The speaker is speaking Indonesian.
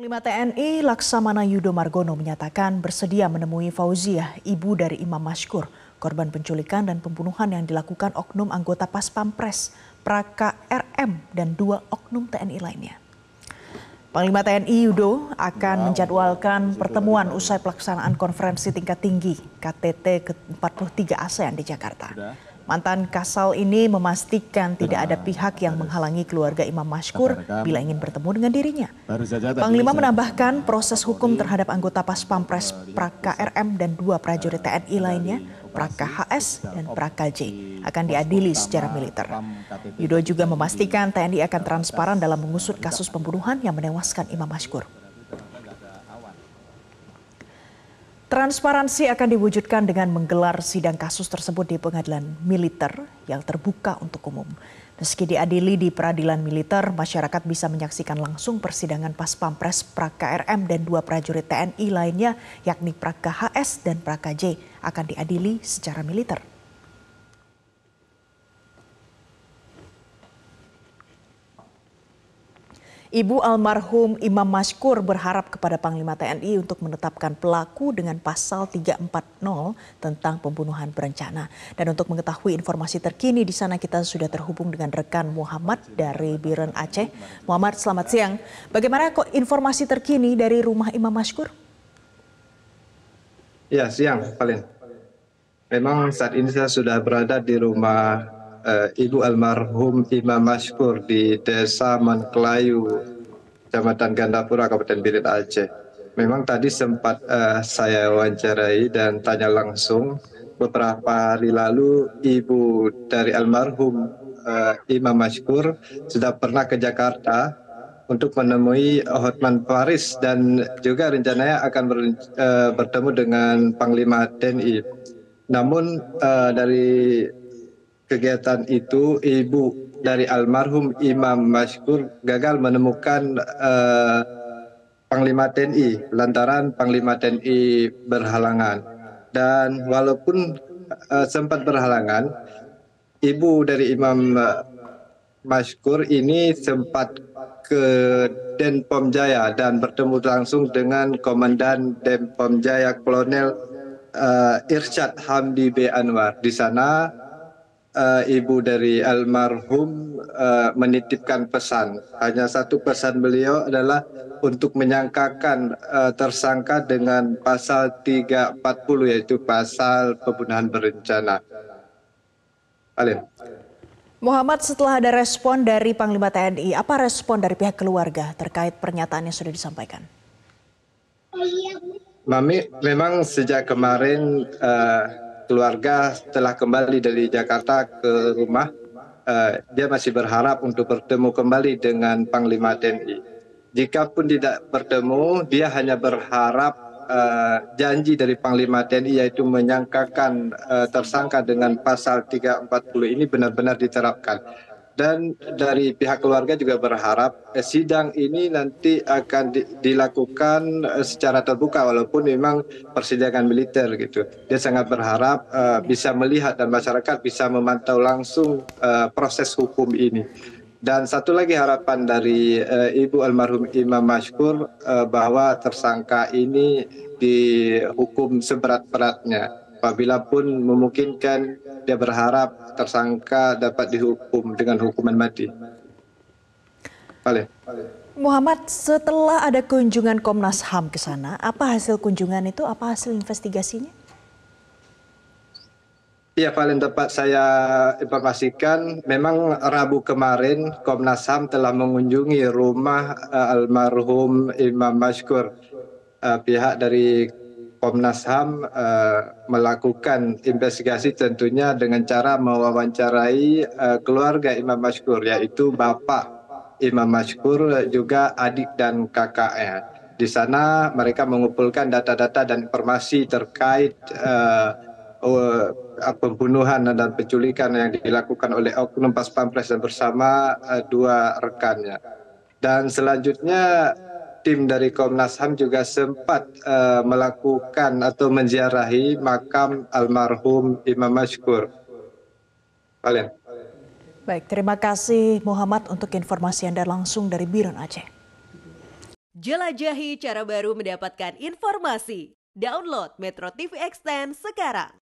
Panglima TNI Laksamana Yudo Margono menyatakan bersedia menemui Fauziah, ibu dari Imam Mashkur, korban penculikan dan pembunuhan yang dilakukan oknum anggota Pas Pampres, Praka RM, dan dua oknum TNI lainnya. Panglima TNI Yudo akan menjadwalkan pertemuan usai pelaksanaan konferensi tingkat tinggi KTT ke-43 ASEAN di Jakarta. Mantan Kasal ini memastikan tidak ada pihak yang menghalangi keluarga Imam Mashkur bila ingin bertemu dengan dirinya. Panglima menambahkan proses hukum terhadap anggota Pas Pampres Praka RM dan dua prajurit TNI lainnya, Praka HS dan Praka J, akan diadili secara militer. Yudo juga memastikan TNI akan transparan dalam mengusut kasus pembunuhan yang menewaskan Imam Mashkur. Transparansi akan diwujudkan dengan menggelar sidang kasus tersebut di pengadilan militer yang terbuka untuk umum. Meski diadili di peradilan militer, masyarakat bisa menyaksikan langsung persidangan pas pampres Praka RM dan dua prajurit TNI lainnya yakni Praka HS dan Praka J akan diadili secara militer. Ibu almarhum Imam Mashkur berharap kepada Panglima TNI untuk menetapkan pelaku dengan pasal 340 tentang pembunuhan berencana. Dan untuk mengetahui informasi terkini di sana kita sudah terhubung dengan rekan Muhammad dari Biren Aceh. Muhammad, selamat siang. Bagaimana kok informasi terkini dari rumah Imam Mashkur? Ya, siang, Paling. Memang saat ini saya sudah berada di rumah uh, Ibu almarhum Imam Mashkur di Desa Mankelayu, Kecamatan Gandapura, Kabupaten Birit Aceh. Memang tadi sempat uh, saya wawancarai dan tanya langsung beberapa hari lalu ibu dari almarhum uh, Imam Mashkur sudah pernah ke Jakarta untuk menemui Hotman Paris dan juga rencananya akan ber, uh, bertemu dengan Panglima TNI. Namun uh, dari kegiatan itu ibu dari almarhum Imam Mashkur gagal menemukan uh, Panglima TNI lantaran Panglima TNI berhalangan dan walaupun uh, sempat berhalangan ibu dari Imam uh, Mashkur ini sempat ke Denpom Jaya dan bertemu langsung dengan Komandan Denpom Jaya Kolonel uh, Irsyad Hamdi B. Anwar. Di sana ibu dari almarhum uh, menitipkan pesan. Hanya satu pesan beliau adalah untuk menyangkakan uh, tersangka dengan pasal 340 yaitu pasal pembunuhan berencana. Alim. Muhammad, setelah ada respon dari Panglima TNI, apa respon dari pihak keluarga terkait pernyataan yang sudah disampaikan? Mami, memang sejak kemarin uh, keluarga telah kembali dari Jakarta ke rumah, uh, dia masih berharap untuk bertemu kembali dengan Panglima TNI. Jika pun tidak bertemu, dia hanya berharap uh, janji dari Panglima TNI yaitu menyangkakan uh, tersangka dengan pasal 340 ini benar-benar diterapkan dan dari pihak keluarga juga berharap eh, sidang ini nanti akan di, dilakukan eh, secara terbuka walaupun memang persidangan militer gitu. Dia sangat berharap uh, bisa melihat dan masyarakat bisa memantau langsung uh, proses hukum ini. Dan satu lagi harapan dari uh, Ibu almarhum Imam Mashkur uh, bahwa tersangka ini dihukum seberat-beratnya apabila pun memungkinkan dia berharap tersangka dapat dihukum dengan hukuman mati. Balik. Muhammad, setelah ada kunjungan Komnas HAM ke sana, apa hasil kunjungan itu? Apa hasil investigasinya? Ya, paling tepat saya informasikan, memang Rabu kemarin Komnas HAM telah mengunjungi rumah uh, almarhum Imam Mashkur. Uh, pihak dari Komnas HAM uh, melakukan investigasi tentunya dengan cara mewawancarai uh, keluarga Imam Mashkur yaitu bapak Imam Mashkur juga adik dan kakaknya. Di sana mereka mengumpulkan data-data dan informasi terkait uh, uh, pembunuhan dan penculikan yang dilakukan oleh oknum pas pampres dan bersama uh, dua rekannya. Dan selanjutnya tim dari Komnas HAM juga sempat uh, melakukan atau menziarahi makam almarhum Imam Mashkur. Kalian. Baik, terima kasih Muhammad untuk informasi Anda langsung dari Biren Aceh. Jelajahi cara baru mendapatkan informasi. Download Metro TV Extend sekarang.